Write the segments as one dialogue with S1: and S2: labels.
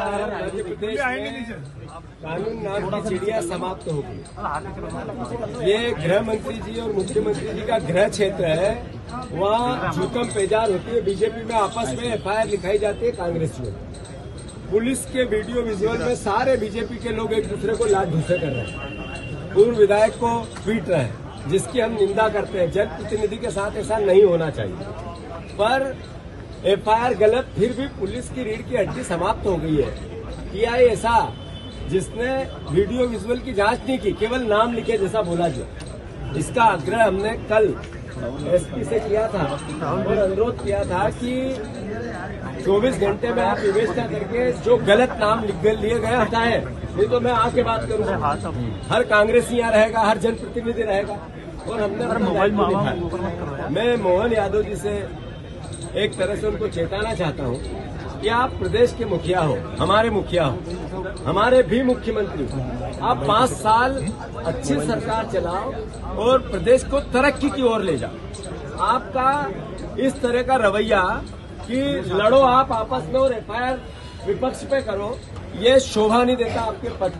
S1: में कानून नाम की चिड़िया समाप्त हो गई। ये गृह मंत्री जी और मुख्यमंत्री जी का गृह क्षेत्र है। वहाँ झुकम पेजार होती है, बीजेपी में आपस में एफआईआर लिखाई जाती है कांग्रेसियों पुलिस के वीडियो विजुअल में सारे बीजेपी के लोग एक दूसरे को लात घुसे कर रहे हैं। पूर्व विधायक को पीट रहे हैं, जिसकी हम निंदा करते हैं। जनप्रतिनिधि के साथ ऐसा नहीं होना चाहिए। पर एफआईआर गलत फिर भी पुलिस की रीढ़ की हड्डी समाप्त हो गई है। किया है ऐसा जिसने वीडियो विजुअल की जाँच नहीं की केवल नाम लिखे जैसा बोला जो। इसका आग्रह हमने कल एसपी से किया था और अनुरोध किया था कि 24 घंटे में आप विवेचना करके जो गलत नाम लिख लिए गए हटाए। नहीं तो मैं आके बात करूँगा। हर कांग्रेसी यहाँ रहेगा हर जनप्रतिनिधि रहेगा। और हमने निभाया। मैं मोहन यादव जी से एक तरह से उनको चेताना चाहता हूँ कि आप प्रदेश के मुखिया हो, हमारे मुखिया हो, हमारे भी मुख्यमंत्री हो। आप पाँच साल अच्छी सरकार चलाओ और प्रदेश को तरक्की की ओर ले जाओ। आपका इस तरह का रवैया कि लड़ो आप आपस में और एफआईआर विपक्ष पे करो, ये शोभा नहीं देता आपके पद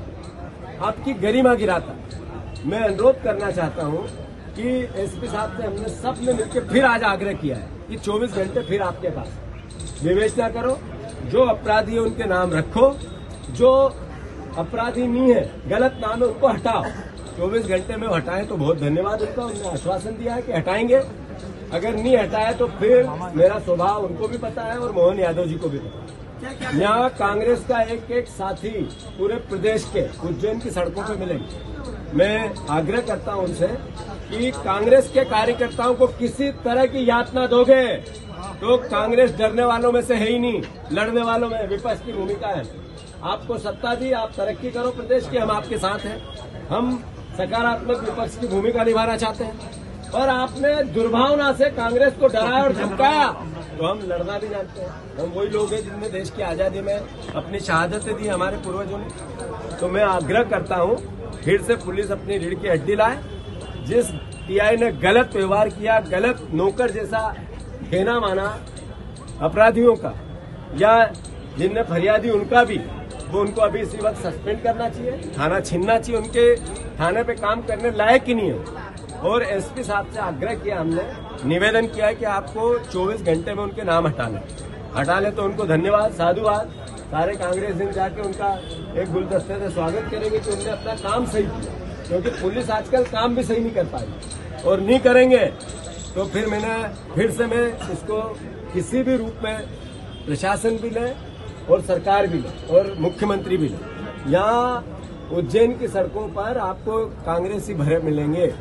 S1: आपकी गरिमा गिराता। मैं अनुरोध करना चाहता हूँ कि एसपी साहब से हमने सबने मिलकर फिर आज आग्रह किया है कि 24 घंटे फिर आपके पास। विवेचना करो, जो अपराधी है उनके नाम रखो, जो अपराधी नहीं है, गलत नाम है उनको हटाओ। 24 घंटे में हटाएँ तो बहुत धन्यवाद उनका उन्होंने आश्वासन दिया है कि हटाएँगे। अगर नहीं हटाया तो फिर मेरा स्वभाव उनको भी पता है और मोहन यादव जी को भी पता है। यहाँ कांग्रेस का एक एक साथी पूरे प्रदेश के उज्जैन की सड़कों पर मिलेंगे। मैं आग्रह करता हूँ उनसे कि कांग्रेस के कार्यकर्ताओं को किसी तरह की यातना दोगे? तो कांग्रेस डरने वालों में से है ही नहीं, लड़ने वालों में विपक्ष की भूमिका है। आपको सत्ता दी, आप तरक्की करो प्रदेश की, हम आपके साथ हैं। हम सकारात्मक विपक्ष की भूमिका निभाना चाहते हैं। और आपने दुर्भावना से कांग्रेस को डराया और धमकाया तो हम लड़ना भी जानते हैं। हम वही लोग हैं जिनने देश की आज़ादी में अपनी शहादतें दी हमारे पूर्वजों ने। तो मैं आग्रह करता हूँ, फिर से पुलिस अपनी रीढ़ की हड्डी लाए जिस टीआई ने गलत व्यवहार किया, गलत नौकर जैसा खेना माना अपराधियों का, या जिनने फरियादी उनका भी, वो उनको अभी इसी वक्त सस्पेंड करना चाहिए, थाना छीनना चाहिए उनके, थाने पे काम करने लायक ही नहीं है। और एसपी साहब से आग्रह किया हमने, निवेदन किया है कि आपको 24 घंटे में उनके नाम हटा लें। हटा लें तो उनको धन्यवाद, साधुवाद। सारे कांग्रेस दिन जाके उनका एक गुलदस्ते से स्वागत करेंगे कि उनने अपना काम सही किया। क्योंकि पुलिस आजकल काम भी सही नहीं कर पाई। और नहीं करेंगे तो फिर मैंने, फिर से मैं इसको किसी भी रूप में प्रशासन भी लें और सरकार भी लें और मुख्यमंत्री भी लें। यहाँ उज्जैन की सड़कों पर आपको कांग्रेसी भरे मिलेंगे।